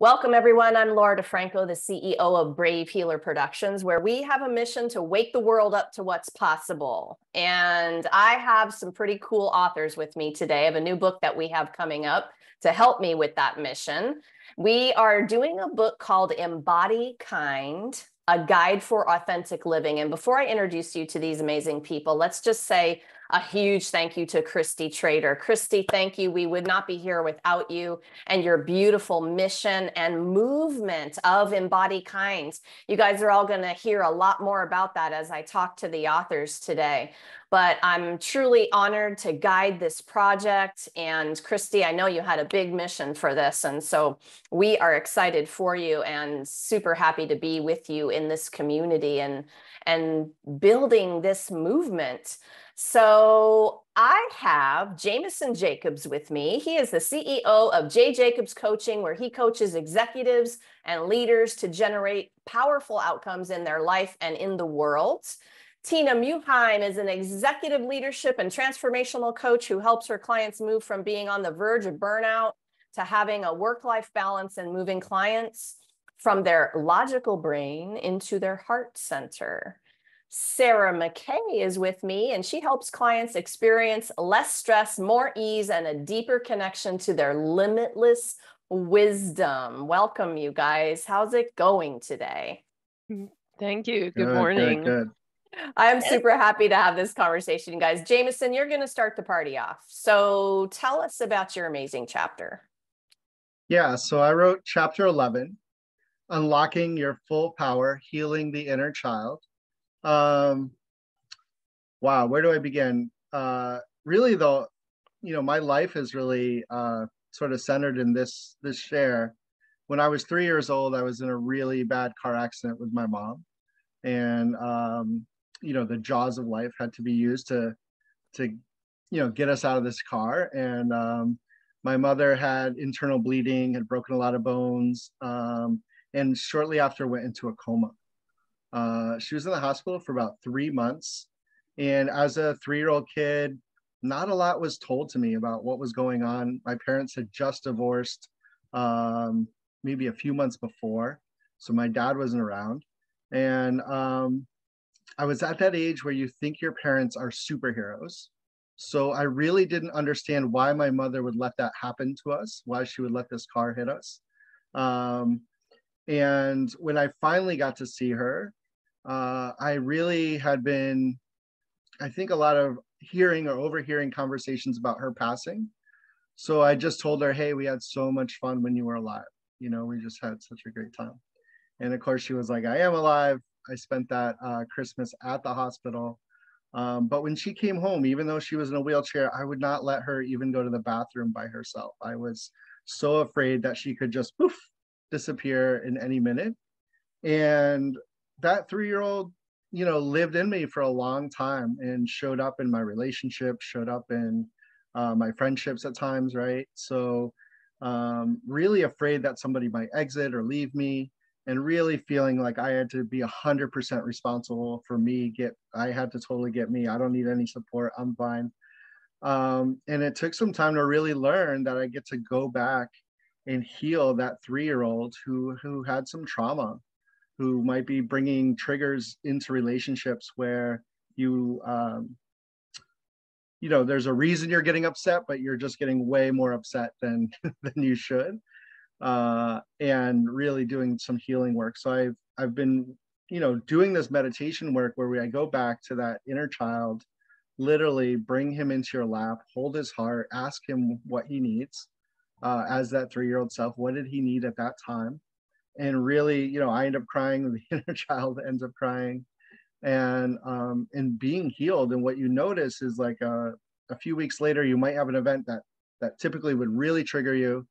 Welcome, everyone. I'm Laura DeFranco, the CEO of Brave Healer Productions, where we have a mission to wake the world up to what's possible. And I have some pretty cool authors with me today of a new book that we have coming up to help me with that mission. We are doing a book called Embody Kind a guide for authentic living. And before I introduce you to these amazing people, let's just say a huge thank you to Kristi Trader. Kristi, thank you. We would not be here without you and your beautiful mission and movement of Embody Kinds. You guys are all going to hear a lot more about that as I talk to the authors today. But I'm truly honored to guide this project. And Kristi, I know you had a big mission for this. And so we are excited for you and super happy to be with you in this community and, and building this movement. So I have Jamison Jacobs with me. He is the CEO of J Jacobs Coaching, where he coaches executives and leaders to generate powerful outcomes in their life and in the world. Tina Muheim is an executive leadership and transformational coach who helps her clients move from being on the verge of burnout to having a work life balance and moving clients from their logical brain into their heart center. Sarah Mackay is with me, and she helps clients experience less stress, more ease, and a deeper connection to their limitless wisdom. Welcome, you guys. How's it going today? Mm, thank you. Good, good morning. Good, good. I'm super happy to have this conversation, guys. Jamison, you're going to start the party off. So tell us about your amazing chapter. Yeah, so I wrote chapter 11, Unlocking Your Full Power, Healing the Inner Child. Um, wow, where do I begin? Uh, really, though, you know, my life is really uh, sort of centered in this this share. When I was three years old, I was in a really bad car accident with my mom, and um, you know the jaws of life had to be used to to you know get us out of this car and um, my mother had internal bleeding had broken a lot of bones um, and shortly after went into a coma uh, she was in the hospital for about three months and as a three-year-old kid not a lot was told to me about what was going on my parents had just divorced um, maybe a few months before so my dad wasn't around and um, I was at that age where you think your parents are superheroes. So I really didn't understand why my mother would let that happen to us, why she would let this car hit us. Um, and when I finally got to see her, uh, I really had been, I think, a lot of hearing or overhearing conversations about her passing. So I just told her, hey, we had so much fun when you were alive. You know, we just had such a great time. And of course, she was like, I am alive. I spent that uh, Christmas at the hospital. Um, but when she came home, even though she was in a wheelchair, I would not let her even go to the bathroom by herself. I was so afraid that she could just poof disappear in any minute. And that three year old, you know, lived in me for a long time and showed up in my relationships, showed up in uh, my friendships at times, right? So, um, really afraid that somebody might exit or leave me and really feeling like I had to be 100% responsible for me. Get, I had to totally get me. I don't need any support. I'm fine. Um, and it took some time to really learn that I get to go back and heal that three-year-old who who had some trauma, who might be bringing triggers into relationships where you um, you know there's a reason you're getting upset but you're just getting way more upset than than you should uh, and really doing some healing work. So I've I've been you know doing this meditation work where we, I go back to that inner child, literally bring him into your lap, hold his heart, ask him what he needs uh, as that three year old self. What did he need at that time? And really, you know, I end up crying. The inner child ends up crying, and um, and being healed. And what you notice is like a, uh, a few weeks later, you might have an event that that typically would really trigger you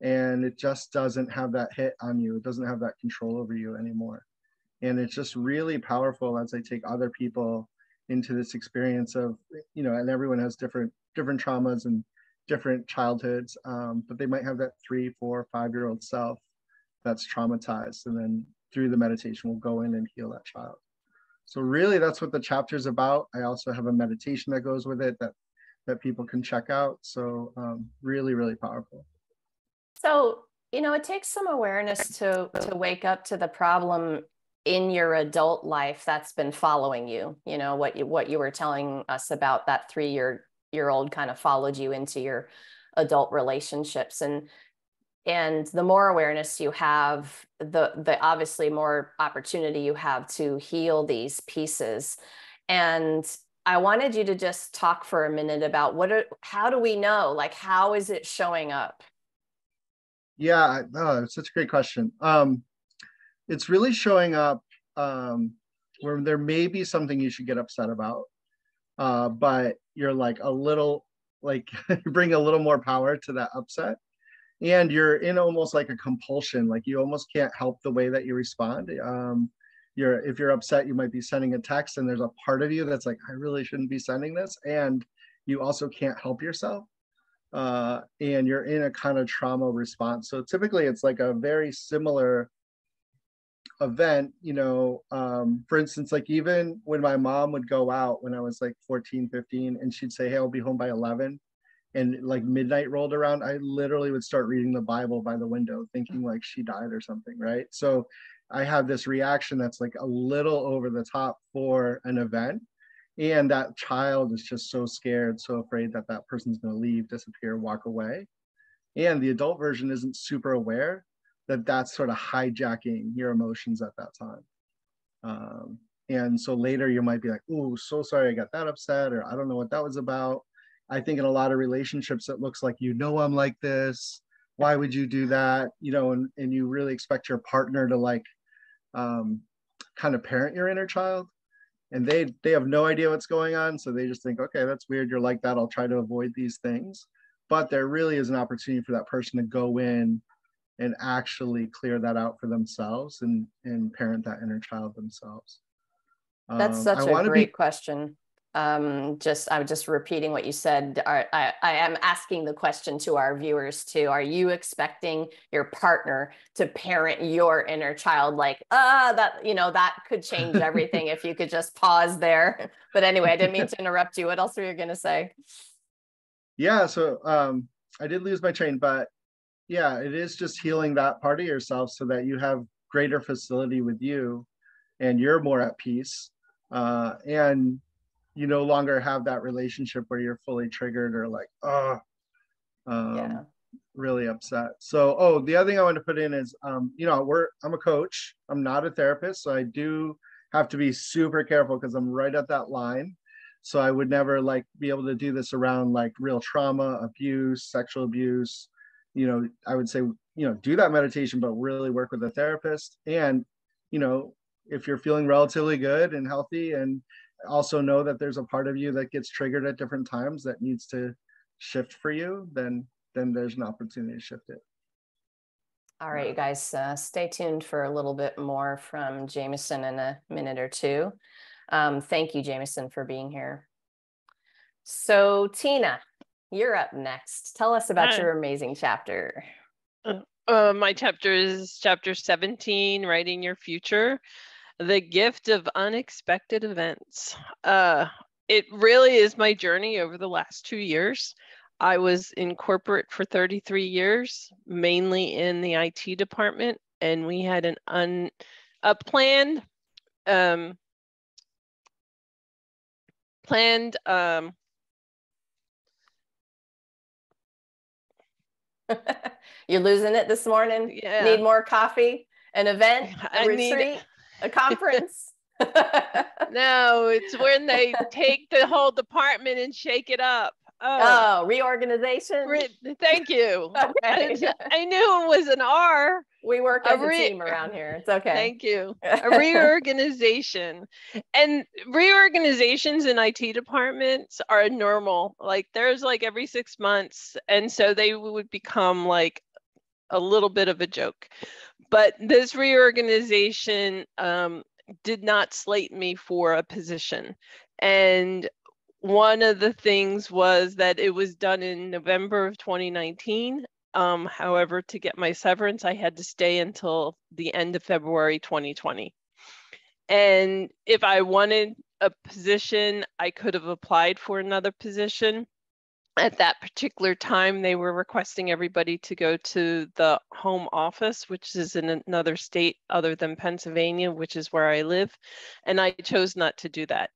and it just doesn't have that hit on you. It doesn't have that control over you anymore. And it's just really powerful as I take other people into this experience of, you know, and everyone has different different traumas and different childhoods, um, but they might have that three, four, five year old self that's traumatized. And then through the meditation, we'll go in and heal that child. So really that's what the chapter is about. I also have a meditation that goes with it that that people can check out. So um, really, really powerful. So, you know, it takes some awareness to to wake up to the problem in your adult life that's been following you. You know, what you what you were telling us about that 3 year year old kind of followed you into your adult relationships and and the more awareness you have the the obviously more opportunity you have to heal these pieces. And i wanted you to just talk for a minute about what are, how do we know? Like how is it showing up? Yeah oh, it's such a great question. Um it's really showing up um where there may be something you should get upset about uh but you're like a little like bring a little more power to that upset and you're in almost like a compulsion like you almost can't help the way that you respond. Um, you're if you're upset you might be sending a text and there's a part of you that's like i really shouldn't be sending this and you also can't help yourself uh, and you're in a kind of trauma response. So typically it's like a very similar event you know um, for instance like even when my mom would go out when i was like 14 15 and she'd say hey i'll be home by 11 and like midnight rolled around, I literally would start reading the Bible by the window, thinking like she died or something, right? So I have this reaction that's like a little over the top for an event. And that child is just so scared, so afraid that that person's going to leave, disappear, walk away. And the adult version isn't super aware that that's sort of hijacking your emotions at that time. Um, and so later you might be like, oh, so sorry I got that upset, or I don't know what that was about I think in a lot of relationships, it looks like, you know, I'm like this. Why would you do that? You know, and, and you really expect your partner to like um, kind of parent your inner child. And they they have no idea what's going on. So they just think, okay, that's weird. You're like that. I'll try to avoid these things. But there really is an opportunity for that person to go in and actually clear that out for themselves and and parent that inner child themselves. That's um, such a great be, question um, just I'm just repeating what you said. I, I am asking the question to our viewers too. Are you expecting your partner to parent your inner child? Like, ah, uh, that you know that could change everything if you could just pause there. But anyway, I didn't mean to interrupt you. What else were you going to say? Yeah, so um, I did lose my train, but yeah, it is just healing that part of yourself so that you have greater facility with you, and you're more at peace. Uh, and you no longer have that relationship where you're fully triggered or like, oh, um, yeah. really upset. So, oh, the other thing I want to put in is, um, you know, we're I'm a coach. I'm not a therapist, so I do have to be super careful because I'm right at that line. So I would never like be able to do this around like real trauma, abuse, sexual abuse. You know, I would say, you know, do that meditation, but really work with a therapist. And, you know, if you're feeling relatively good and healthy and also know that there's a part of you that gets triggered at different times that needs to shift for you, then then there's an opportunity to shift it. All right, you guys, uh, stay tuned for a little bit more from Jamison in a minute or two. Um, thank you, Jamison, for being here. So, Tina, you're up next. Tell us about Hi. your amazing chapter. Uh, uh, my chapter is chapter 17, Writing Your Future the gift of unexpected events. Uh, it really is my journey over the last two years. I was in corporate for 33 years, mainly in the IT department, and we had an un, a planned um, planned um, You're losing it this morning. Yeah. Need more coffee? An event? A I retreat? Need, a conference? no, it's when they take the whole department and shake it up. Oh, oh reorganization. Re- thank you. Okay. I, I, knew it was an R. We work as a, re- a team around here. It's okay. Thank you. A reorganization. and reorganizations in IT departments are normal. Like there's like every six months. And so they would become like a little bit of a joke. But this reorganization um, did not slate me for a position. And one of the things was that it was done in November of 2019. Um, however, to get my severance, I had to stay until the end of February 2020. And if I wanted a position, I could have applied for another position. At that particular time, they were requesting everybody to go to the home office, which is in another state other than Pennsylvania, which is where I live. And I chose not to do that.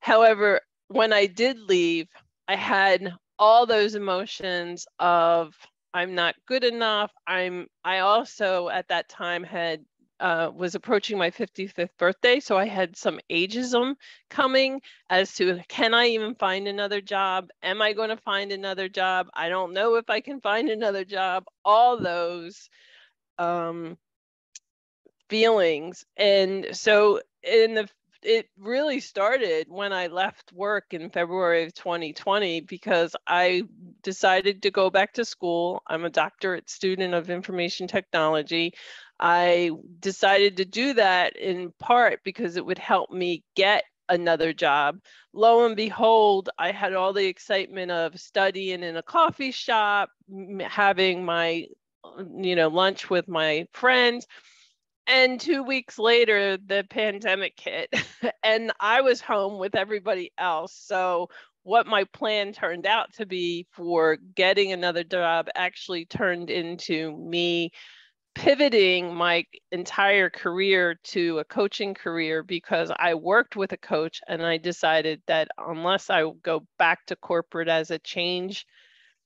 However, when I did leave, I had all those emotions of I'm not good enough. I'm I also at that time had uh, was approaching my 55th birthday, so I had some ageism coming as to can I even find another job? Am I going to find another job? I don't know if I can find another job. All those um, feelings, and so in the it really started when I left work in February of 2020 because I decided to go back to school. I'm a doctorate student of information technology. I decided to do that in part because it would help me get another job. Lo and behold, I had all the excitement of studying in a coffee shop, having my you know lunch with my friends and two weeks later the pandemic hit and i was home with everybody else so what my plan turned out to be for getting another job actually turned into me pivoting my entire career to a coaching career because I worked with a coach and I decided that unless I go back to corporate as a change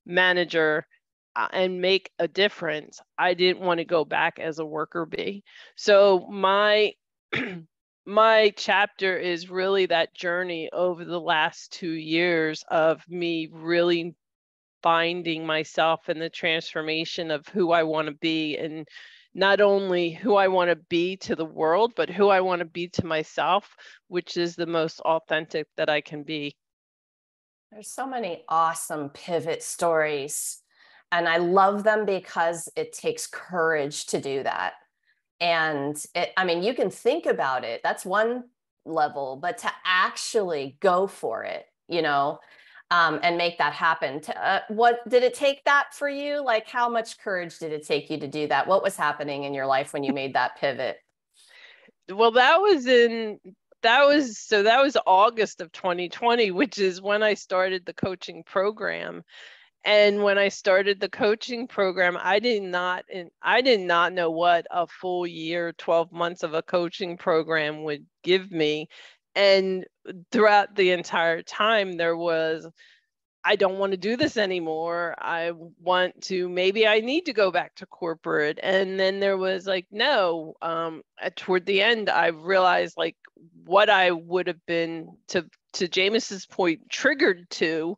manager uh, and make a difference, I didn't want to go back as a worker bee. So my my chapter is really that journey over the last 2 years of me really finding myself and the transformation of who I want to be and not only who I want to be to the world, but who I want to be to myself, which is the most authentic that I can be. There's so many awesome pivot stories and I love them because it takes courage to do that. And it, I mean, you can think about it, that's one level, but to actually go for it, you know, um, and make that happen. Uh, what did it take that for you? Like, how much courage did it take you to do that? What was happening in your life when you made that pivot? Well, that was in that was so that was August of 2020, which is when I started the coaching program and when i started the coaching program i did not and i did not know what a full year 12 months of a coaching program would give me and throughout the entire time there was i don't want to do this anymore i want to maybe i need to go back to corporate and then there was like no um toward the end i realized like what i would have been to to james's point triggered to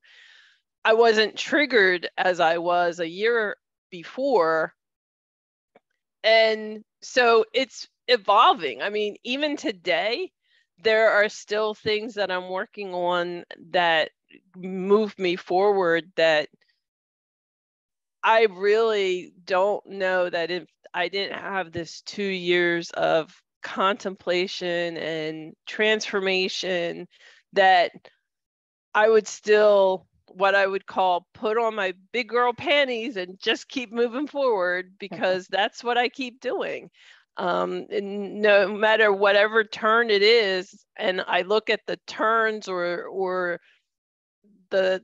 I wasn't triggered as I was a year before. And so it's evolving. I mean, even today, there are still things that I'm working on that move me forward that I really don't know that if I didn't have this two years of contemplation and transformation, that I would still what I would call put on my big girl panties and just keep moving forward because that's what I keep doing. Um, no matter whatever turn it is, and I look at the turns or or the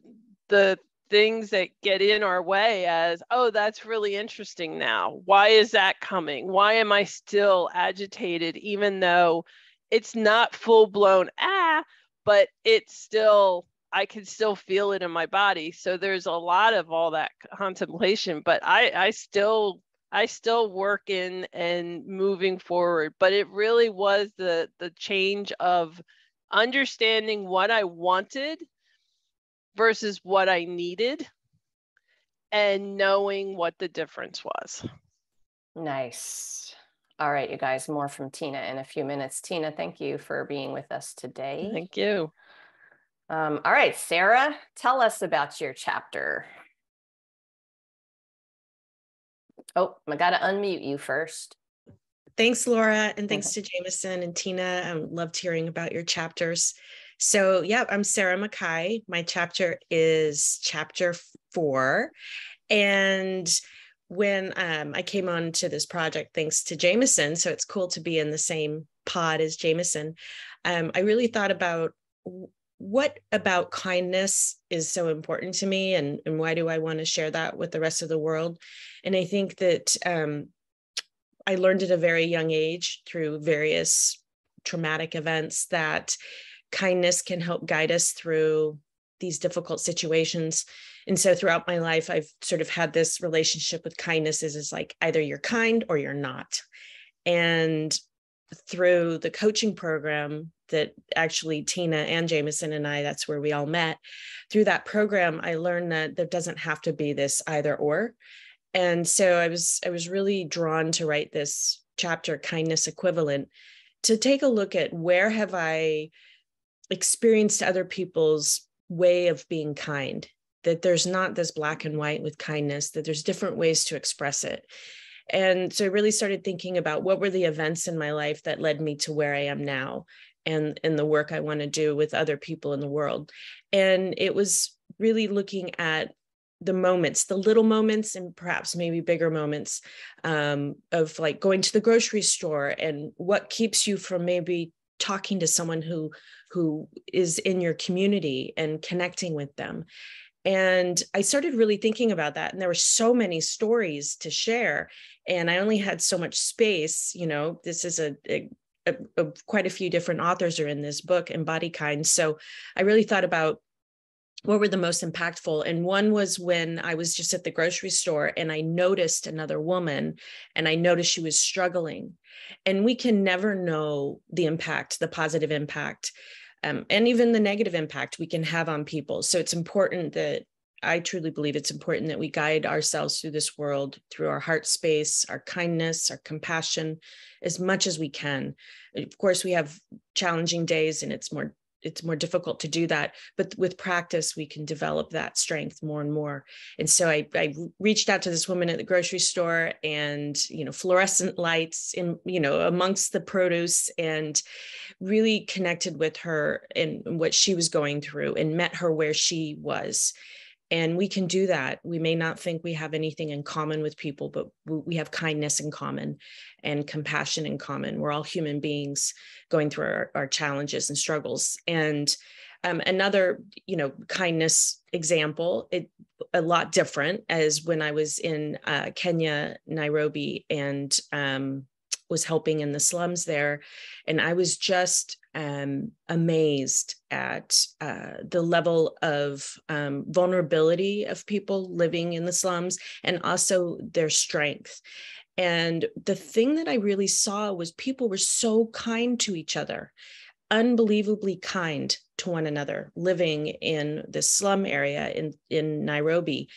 the things that get in our way as oh that's really interesting now why is that coming why am i still agitated even though it's not full blown ah but it's still I can still feel it in my body. So there's a lot of all that contemplation, but I, I still, I still work in and moving forward. But it really was the the change of understanding what I wanted versus what I needed and knowing what the difference was. Nice. All right, you guys, more from Tina in a few minutes. Tina, thank you for being with us today. Thank you. Um, all right, Sarah, tell us about your chapter. Oh, I got to unmute you first. Thanks, Laura, and thanks to Jamison and Tina. I loved hearing about your chapters. So, yeah, I'm Sarah Mackay. My chapter is chapter four. And when um, I came on to this project, thanks to Jamison, so it's cool to be in the same pod as Jamison, um, I really thought about what about kindness is so important to me and, and why do I want to share that with the rest of the world? And I think that um, I learned at a very young age through various traumatic events that kindness can help guide us through these difficult situations. And so throughout my life, I've sort of had this relationship with kindness is, is like either you're kind or you're not. And through the coaching program that actually Tina and Jamison and I, that's where we all met. Through that program, I learned that there doesn't have to be this either or. And so I was I was really drawn to write this chapter, kindness equivalent, to take a look at where have I experienced other people's way of being kind that there's not this black and white with kindness that there's different ways to express it and so i really started thinking about what were the events in my life that led me to where i am now and in the work i want to do with other people in the world. And it was really looking at the moments the little moments and perhaps maybe bigger moments um, of like going to the grocery store and what keeps you from maybe talking to someone who who is in your community and connecting with them. And i started really thinking about that and there were so many stories to share and i only had so much space you know this is a, a, a, a quite a few different authors are in this book embody kind. So i really thought about what were the most impactful. And one was when i was just at the grocery store and i noticed another woman and i noticed she was struggling. And we can never know the impact the positive impact um, and even the negative impact we can have on people. So it's important that i truly believe it's important that we guide ourselves through this world through our heart space our kindness our compassion as much as we can. Of course we have challenging days and it's more it's more difficult to do that but with practice we can develop that strength more and more. And so I, I reached out to this woman at the grocery store and you know fluorescent lights in you know amongst the produce and really connected with her and what she was going through and met her where she was and we can do that. We may not think we have anything in common with people but we have kindness in common and compassion in common. We're all human beings going through our, our challenges and struggles. And um, another you know kindness example it a lot different as when i was in uh, kenya nairobi and um, was helping in the slums there. And i was just um, amazed at uh, the level of um, vulnerability of people living in the slums and also their strength. And the thing that i really saw was people were so kind to each other unbelievably kind to one another living in this slum area in in nairobi.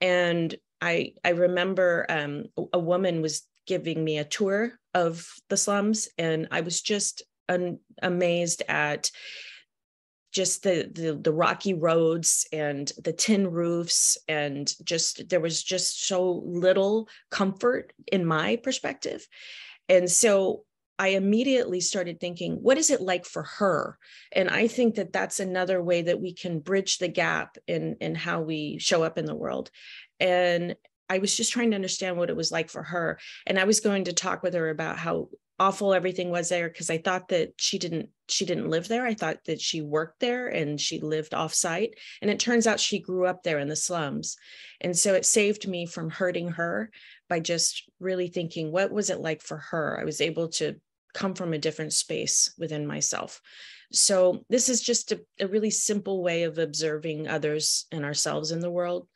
And I I remember um, a woman was giving me a tour of the slums, and I was just amazed at just the, the the rocky roads and the tin roofs and just there was just so little comfort in my perspective and so I immediately started thinking, what is it like for her? And I think that that's another way that we can bridge the gap in, in how we show up in the world. And I was just trying to understand what it was like for her. And I was going to talk with her about how awful everything was there because I thought that she didn't she didn't live there. I thought that she worked there and she lived offsite. And it turns out she grew up there in the slums. And so it saved me from hurting her by just really thinking, what was it like for her? I was able to come from a different space within myself. So this is just a, a really simple way of observing others and ourselves in the world.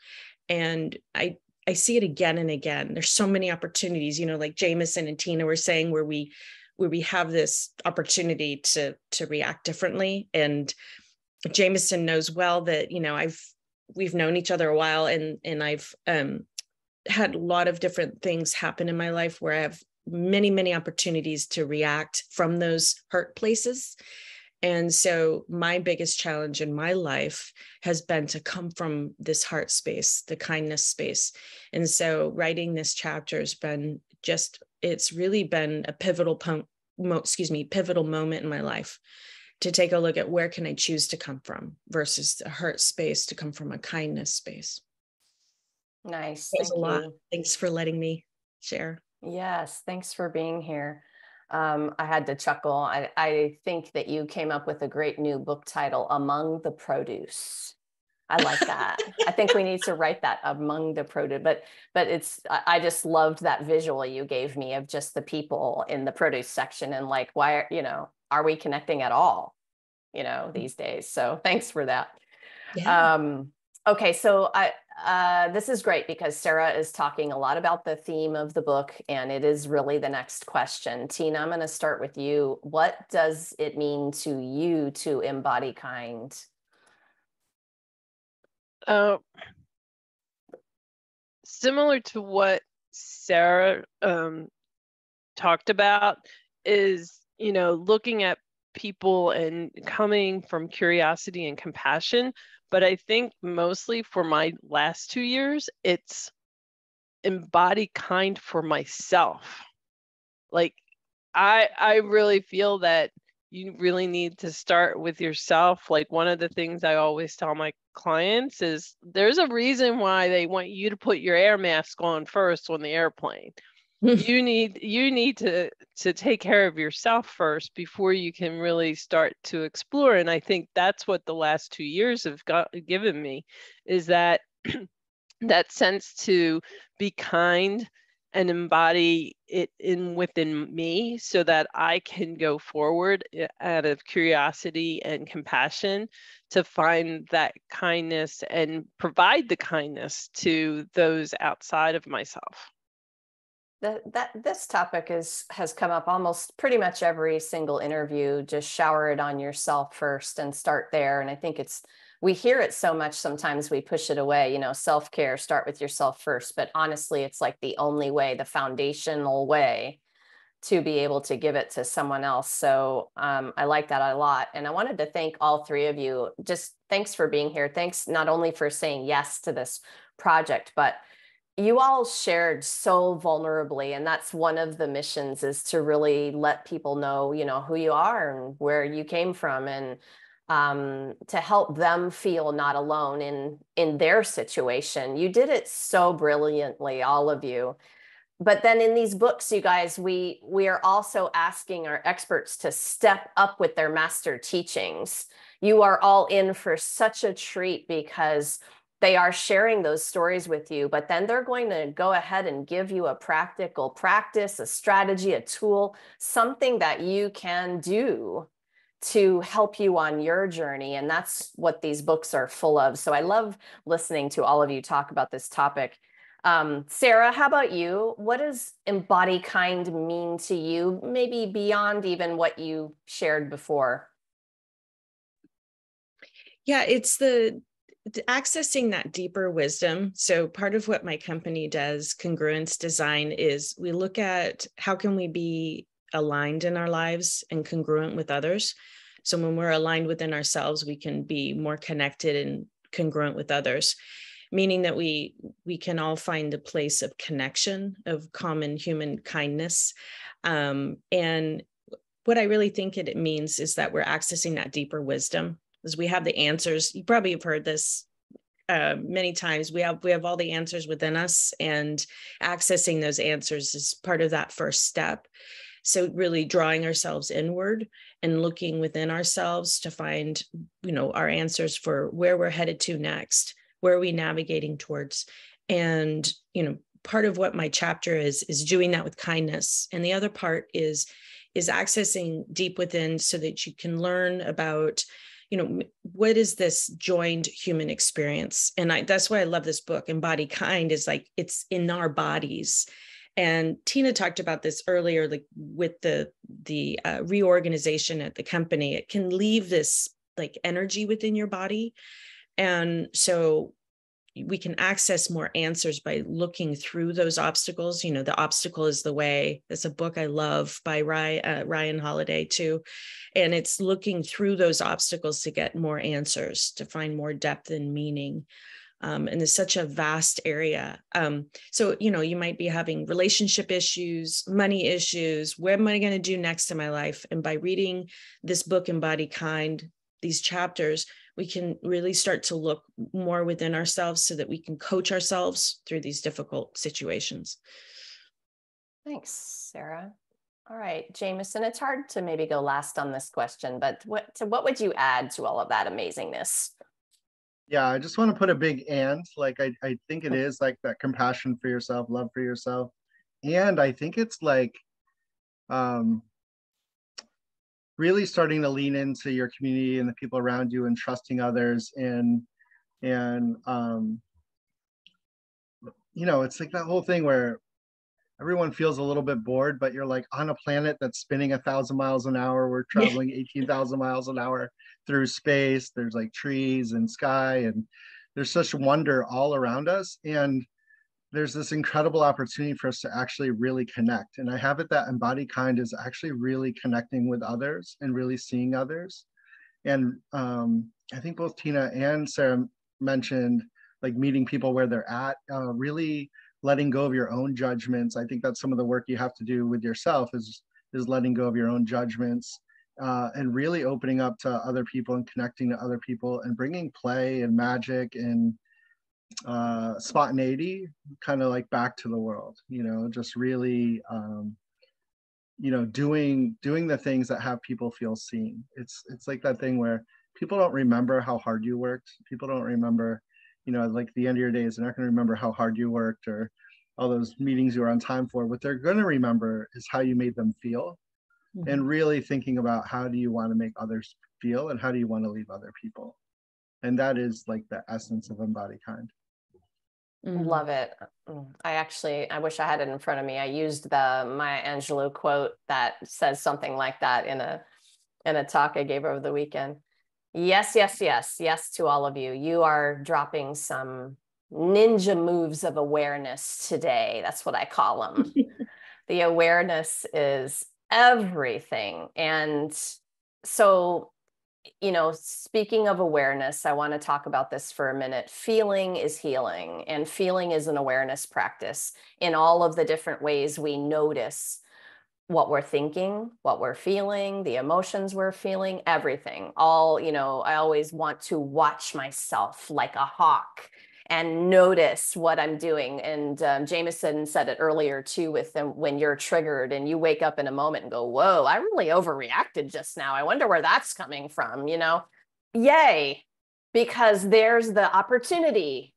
And I I see it again and again. There's so many opportunities, you know, like Jamison and Tina were saying, where we where we have this opportunity to to react differently. And Jamison knows well that, you know, I've we've known each other a while and and I've um had a lot of different things happen in my life where I have many, many opportunities to react from those hurt places and so, my biggest challenge in my life has been to come from this heart space, the kindness space. And so, writing this chapter has been just, it's really been a pivotal, point. excuse me, pivotal moment in my life to take a look at where can I choose to come from versus a hurt space to come from a kindness space. Nice. Thanks a lot. Thanks for letting me share. Yes. Thanks for being here. Um, I had to chuckle. I, I think that you came up with a great new book title, Among the Produce. I like that. I think we need to write that among the produce, but but it's I just loved that visual you gave me of just the people in the produce section and like why are you know are we connecting at all you know these days so thanks for that yeah. um okay so i uh, this is great because Sarah is talking a lot about the theme of the book, and it is really the next question. Tina, I'm going to start with you. What does it mean to you to embody kind? Uh, similar to what Sarah um, talked about, is you know looking at people and coming from curiosity and compassion but I think mostly for my last two years, it's embody kind for myself. Like I I really feel that you really need to start with yourself. Like one of the things I always tell my clients is there's a reason why they want you to put your air mask on first on the airplane. you need you need to to take care of yourself first before you can really start to explore and i think that's what the last two years have got given me is that that sense to be kind and embody it in within me so that i can go forward eh, out of curiosity and compassion to find that kindness and provide the kindness to those outside of myself that, that this topic is has come up almost pretty much every single interview. Just shower it on yourself first and start there. And i think it's we hear it so much sometimes we push it away you know self-care start with yourself first. But honestly it's like the only way the foundational way to be able to give it to someone else. So um, i like that a lot. And i wanted to thank all three of you. Just thanks for being here. Thanks not only for saying yes to this project but you all shared so vulnerably and that's one of the missions is to really let people know you know who you are and where you came from and um, to help them feel not alone in in their situation. You did it so brilliantly all of you. But then in these books you guys we we are also asking our experts to step up with their master teachings. You are all in for such a treat because they are sharing those stories with you, but then they're going to go ahead and give you a practical practice, a strategy, a tool, something that you can do to help you on your journey. And that's what these books are full of. So I love listening to all of you talk about this topic. Um, Sarah, how about you? What does embody kind mean to you? Maybe beyond even what you shared before. Yeah, it's the accessing that deeper wisdom. So part of what my company does congruence design is we look at how can we be aligned in our lives and congruent with others. So when we're aligned within ourselves we can be more connected and congruent with others meaning that we we can all find a place of connection of common human kindness. Um, and what i really think it means is that we're accessing that deeper wisdom is we have the answers. You probably have heard this uh, many times. We have we have all the answers within us, and accessing those answers is part of that first step. So really drawing ourselves inward and looking within ourselves to find, you know, our answers for where we're headed to next, where are we navigating towards, and you know, part of what my chapter is is doing that with kindness, and the other part is is accessing deep within so that you can learn about you know what is this joined human experience? And I, that's why i love this book embody kind is like it's in our bodies. And tina talked about this earlier like with the the uh, reorganization at the company it can leave this like energy within your body. And so we can access more answers by looking through those obstacles. You know, the obstacle is the way. It's a book I love by Ryan, uh, Ryan Holiday too, and it's looking through those obstacles to get more answers, to find more depth and meaning. Um, and it's such a vast area. Um, so you know, you might be having relationship issues, money issues. What am I going to do next in my life? And by reading this book, Embody Kind, these chapters, we can really start to look more within ourselves so that we can coach ourselves through these difficult situations. Thanks, Sarah. All right, Jamison, it's hard to maybe go last on this question, but what what would you add to all of that amazingness? Yeah, I just want to put a big and. Like I, I think it is like that compassion for yourself, love for yourself. And I think it's like um really starting to lean into your community and the people around you and trusting others and and um you know it's like that whole thing where everyone feels a little bit bored but you're like on a planet that's spinning a thousand miles an hour we're traveling 18,000 miles an hour through space there's like trees and sky and there's such wonder all around us. And there's this incredible opportunity for us to actually really connect. And I have it that embodied kind is actually really connecting with others and really seeing others. And um, I think both Tina and Sarah mentioned like meeting people where they're at, uh, really letting go of your own judgments. I think that's some of the work you have to do with yourself is is letting go of your own judgments uh, and really opening up to other people and connecting to other people and bringing play and magic and uh, spontaneity kind of like back to the world you know just really um, you know doing doing the things that have people feel seen. It's it's like that thing where people don't remember how hard you worked. People don't remember you know like the end of your days they're not going to remember how hard you worked or all those meetings you were on time for. What they're going to remember is how you made them feel mm-hmm. and really thinking about how do you want to make others feel and how do you want to leave other people. And that is like the essence of embody kind Mm-hmm. Love it. Mm, I actually, I wish I had it in front of me. I used the Maya Angelou quote that says something like that in a in a talk I gave over the weekend. Yes, yes, yes, yes to all of you. You are dropping some ninja moves of awareness today. That's what I call them. the awareness is everything. And so you know, speaking of awareness, I want to talk about this for a minute. Feeling is healing, and feeling is an awareness practice in all of the different ways we notice what we're thinking, what we're feeling, the emotions we're feeling, everything. All, you know, I always want to watch myself like a hawk and notice what I'm doing. And um, Jamison said it earlier too, with them when you're triggered and you wake up in a moment and go, "Whoa, I really overreacted just now. I wonder where that's coming from." You know, yay, because there's the opportunity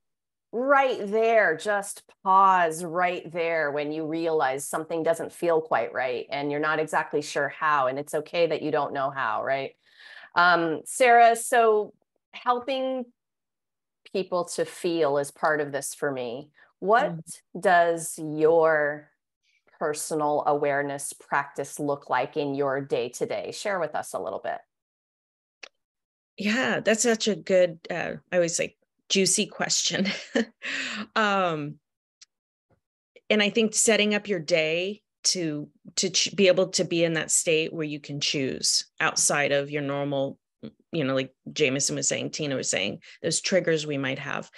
right there. Just pause right there when you realize something doesn't feel quite right and you're not exactly sure how, and it's okay that you don't know how, right? Um, Sarah, so helping people to feel is part of this for me. What mm. does your personal awareness practice look like in your day to day? Share with us a little bit. Yeah, that's such a good, uh, I always say, juicy question. um, and I think setting up your day to to ch- be able to be in that state where you can choose outside of your normal you know, like Jamison was saying, Tina was saying, those triggers we might have.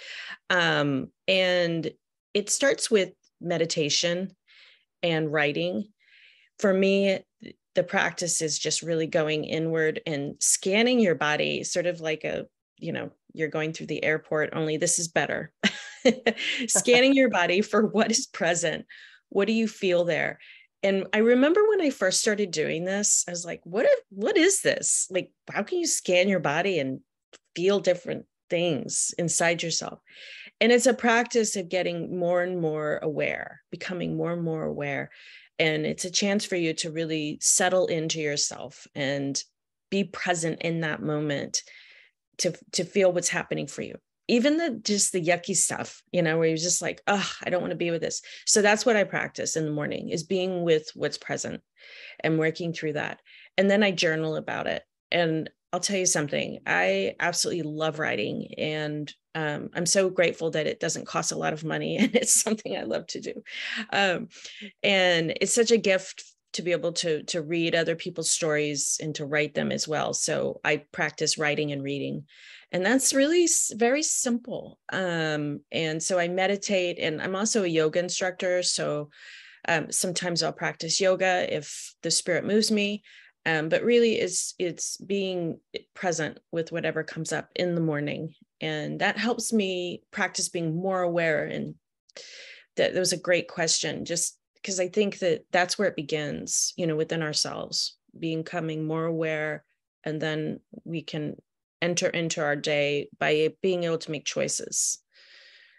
Um, and it starts with meditation and writing. For me, the practice is just really going inward and scanning your body, sort of like a, you know, you're going through the airport, only this is better. scanning your body for what is present. What do you feel there? And i remember when i first started doing this i was like what if, what is this? Like how can you scan your body and feel different things inside yourself? And it's a practice of getting more and more aware becoming more and more aware. And it's a chance for you to really settle into yourself and be present in that moment to to feel what's happening for you even the just the yucky stuff, you know, where you're just like, oh, I don't want to be with this. So that's what I practice in the morning is being with what's present and working through that. And then I journal about it. And I'll tell you something, I absolutely love writing. And um, I'm so grateful that it doesn't cost a lot of money and it's something I love to do. Um, and it's such a gift to be able to to read other people's stories and to write them as well so i practice writing and reading and that's really very simple um, and so i meditate and i'm also a yoga instructor so um, sometimes i'll practice yoga if the spirit moves me um, but really it's it's being present with whatever comes up in the morning and that helps me practice being more aware and that, that was a great question just because I think that that's where it begins, you know, within ourselves, becoming more aware, and then we can enter into our day by being able to make choices.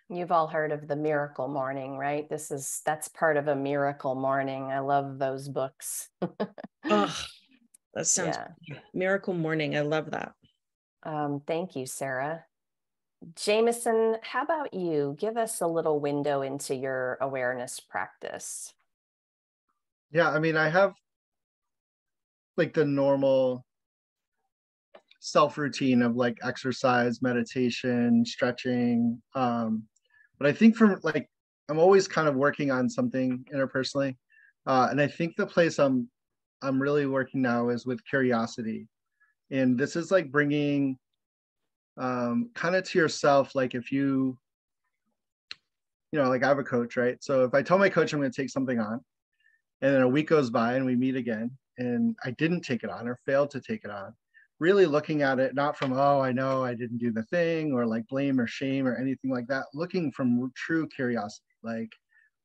You've all heard of the miracle morning, right? This is that's part of a miracle morning. I love those books. oh, that sounds yeah. miracle morning. I love that. Um, thank you, Sarah. Jamison, how about you? Give us a little window into your awareness practice. Yeah, I mean, I have like the normal self routine of like exercise, meditation, stretching. Um, but I think from like I'm always kind of working on something interpersonally, uh, and I think the place I'm I'm really working now is with curiosity, and this is like bringing um, kind of to yourself like if you you know like i have a coach right so if i tell my coach i'm going to take something on and then a week goes by and we meet again and i didn't take it on or failed to take it on really looking at it not from oh i know i didn't do the thing or like blame or shame or anything like that looking from true curiosity like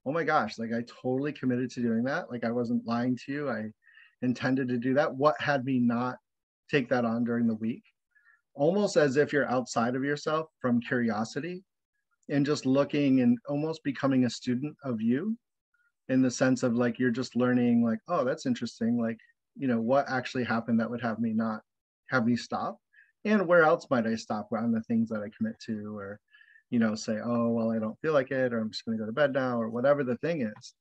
oh my gosh like i totally committed to doing that like i wasn't lying to you i intended to do that. What had me not take that on during the week? Almost as if you're outside of yourself from curiosity and just looking and almost becoming a student of you in the sense of like you're just learning like oh that's interesting like you know what actually happened that would have me not have me stop and where else might i stop on the things that i commit to or you know say oh well i don't feel like it or i'm just going to go to bed now or whatever the thing is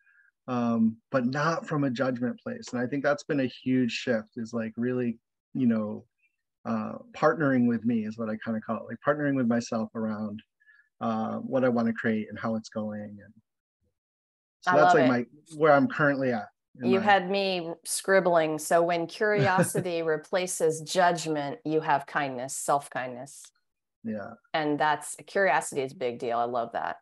um, but not from a judgment place and i think that's been a huge shift is like really you know uh, partnering with me is what I kind of call it, like partnering with myself around uh, what I want to create and how it's going. And so I that's like it. my where I'm currently at. You my... had me scribbling. So when curiosity replaces judgment, you have kindness, self kindness. Yeah. And that's curiosity is a big deal. I love that.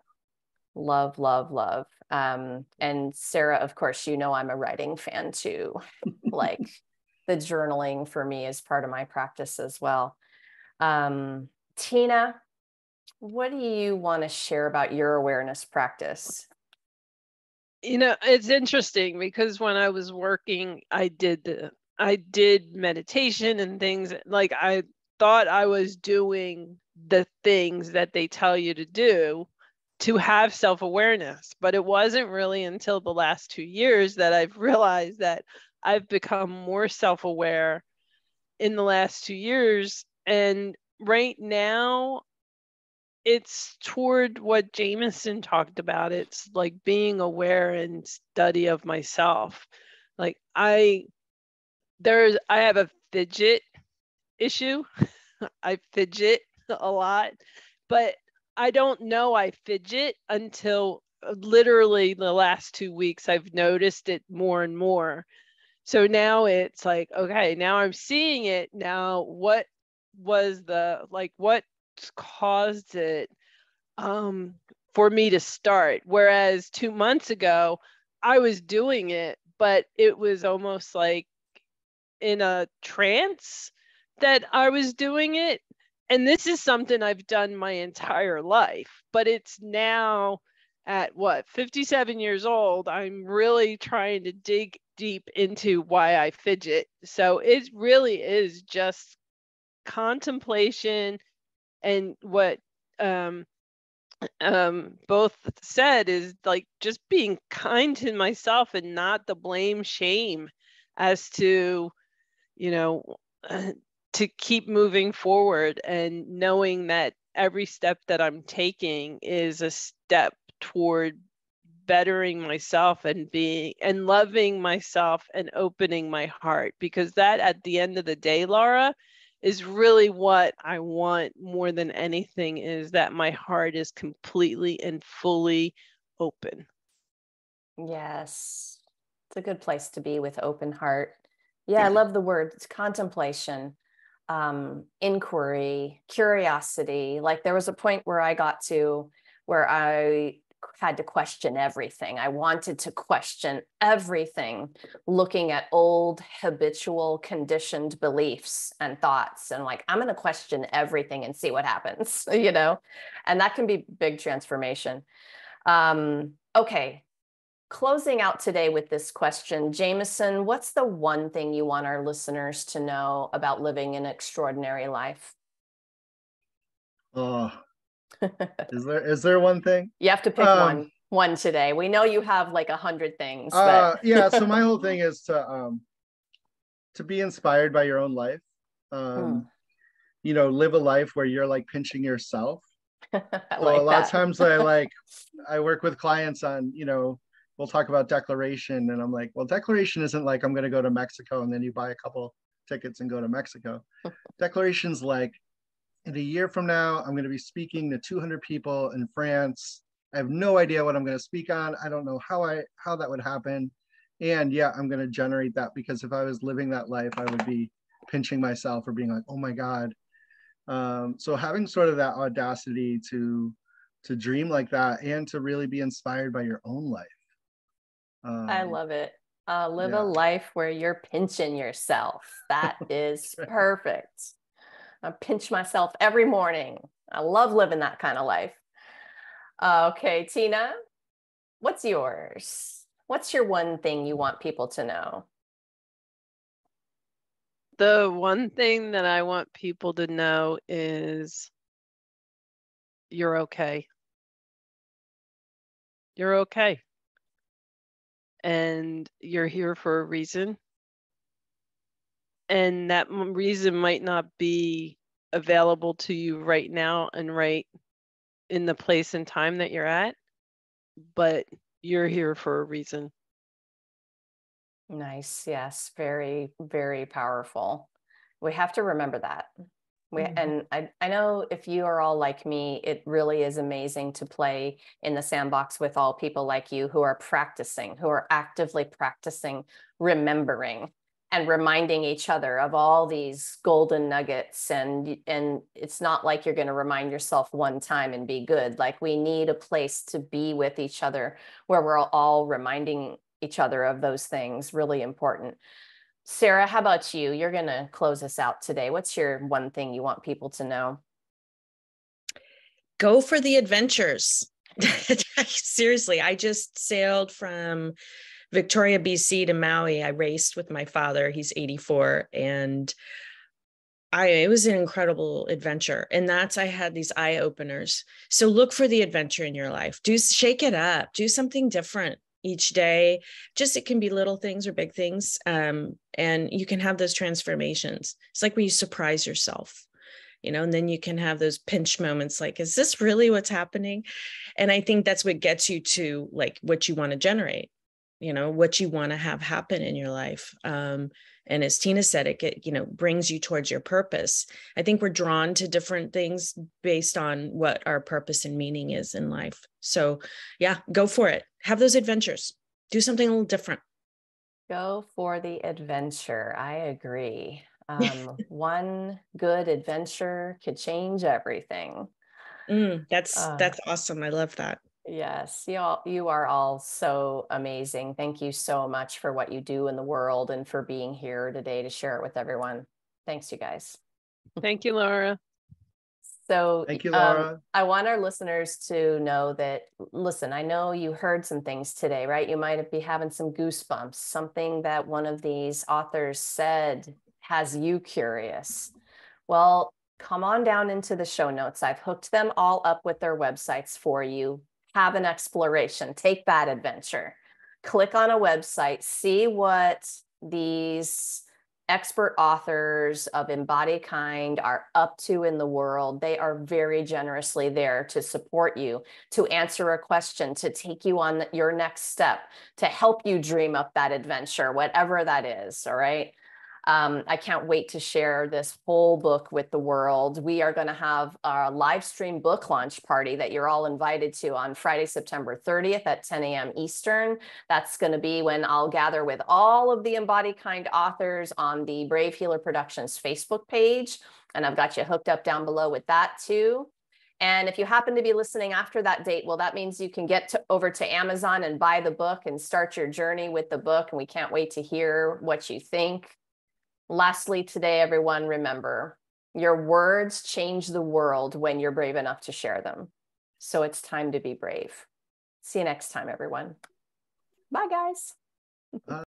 Love, love, love. Um, and Sarah, of course, you know I'm a writing fan too. like the journaling for me is part of my practice as well. Um, Tina, what do you want to share about your awareness practice? You know, it's interesting because when I was working, I did the I did meditation and things like I thought I was doing the things that they tell you to do to have self-awareness, but it wasn't really until the last 2 years that I've realized that I've become more self aware in the last two years. And right now, it's toward what Jamison talked about. It's like being aware and study of myself. Like, I, there's, I have a fidget issue. I fidget a lot, but I don't know I fidget until uh, literally the last two weeks. I've noticed it more and more so now it's like okay now i'm seeing it now what was the like what caused it um for me to start whereas 2 months ago i was doing it but it was almost like in a trance that i was doing it and this is something i've done my entire life but it's now at what 57 years old i'm really trying to dig deep into why I fidget. So it really is just contemplation and what um, um, both said is like just being kind to myself and not the blame shame as to, you know, to keep moving forward and knowing that every step that I'm taking is a step toward bettering myself and being and loving myself and opening my heart. Because that at the end of the day Laura is really what I want more than anything is that my heart is completely and fully open. Yes. It's a good place to be with open heart. Yeah, I love the word. It's contemplation, um, inquiry, curiosity. Like there was a point where I got to where I had to question everything. I wanted to question everything, looking at old, habitual, conditioned beliefs and thoughts. And like, I'm going to question everything and see what happens, you know? And that can be big transformation. Um, okay. closing out today with this question, Jamison, what's the one thing you want our listeners to know about living an extraordinary life? Oh, is there is there one thing? You have to pick um, one one today. We know you have like a hundred things. Uh, yeah. So my whole thing is to um to be inspired by your own life. Um, hmm. You know, live a life where you're like pinching yourself. so like a lot that. of times I like I work with clients on you know we'll talk about declaration and I'm like well declaration isn't like I'm going to go to Mexico and then you buy a couple tickets and go to Mexico. Declaration's like in a year from now, I'm going to be speaking to 200 people in France. I have no idea what I'm going to speak on. I don't know how I how that would happen. And yeah, I'm going to generate that because if I was living that life, I would be pinching myself or being like, "Oh my god." Um, so having sort of that audacity to to dream like that and to really be inspired by your own life. Um, I love it. Uh, live yeah. a life where you're pinching yourself. That is perfect. I pinch myself every morning. I love living that kind of life. Okay, Tina, what's yours? What's your one thing you want people to know? The one thing that I want people to know is you're okay. You're okay. And you're here for a reason and that reason might not be available to you right now and right in the place and time that you're at but you're here for a reason. Nice. Yes. Very very powerful. We have to remember that. We, mm-hmm. and I, I know if you are all like me it really is amazing to play in the sandbox with all people like you who are practicing who are actively practicing remembering and reminding each other of all these golden nuggets and and it's not like you're going to remind yourself one time and be good. Like we need a place to be with each other where we're all reminding each other of those things really important. Sarah how about you? You're going to close us out today. What's your one thing you want people to know? Go for the adventures. Seriously i just sailed from Victoria, BC to Maui. I raced with my father. He's 84. And I it was an incredible adventure. And that's I had these eye openers. So look for the adventure in your life. Do shake it up. Do something different each day. Just it can be little things or big things. Um, and you can have those transformations. It's like when you surprise yourself you know and then you can have those pinch moments like is this really what's happening and i think that's what gets you to like what you want to generate you know what you want to have happen in your life um, and as tina said it, it you know brings you towards your purpose. I think we're drawn to different things based on what our purpose and meaning is in life. So yeah go for it. Have those adventures. Do something a little different. Go for the adventure. I agree. Um, one good adventure could change everything. Mm, that's uh, that's awesome. I love that Yes, you all you are all so amazing. Thank you so much for what you do in the world and for being here today to share it with everyone. Thanks, you guys. Thank you, Laura. So thank you, Laura. Um, I want our listeners to know that listen, I know you heard some things today, right? You might be having some goosebumps. Something that one of these authors said has you curious. Well, come on down into the show notes. I've hooked them all up with their websites for you have an exploration, take that adventure. Click on a website, see what these expert authors of Embody Kind are up to in the world. They are very generously there to support you, to answer a question, to take you on your next step, to help you dream up that adventure, whatever that is. All right. Um, I can't wait to share this whole book with the world. We are going to have a live stream book launch party that you're all invited to on Friday, September 30th at 10 a.m. Eastern. That's going to be when I'll gather with all of the Embody Kind authors on the Brave Healer Productions Facebook page. And I've got you hooked up down below with that too. And if you happen to be listening after that date, well, that means you can get to, over to Amazon and buy the book and start your journey with the book. And we can't wait to hear what you think. Lastly, today, everyone, remember your words change the world when you're brave enough to share them. So it's time to be brave. See you next time, everyone. Bye, guys.